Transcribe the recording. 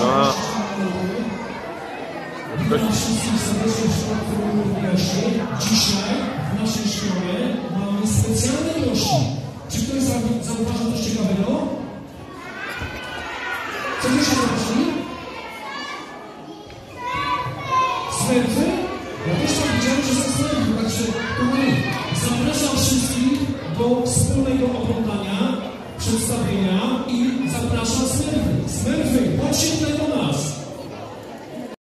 No. Ktoś... Wszystkich serdecznie szkoły gości. Dzisiaj w naszej szkole mamy specjalne gości. Czy ktoś zau- zauważył coś ciekawego? Co wy się zobaczyli? Smerfy? Ja też tam widziałem, że są smerfy, także kochani, zapraszam wszystkich do wspólnego oglądania przedstawienia i zapraszam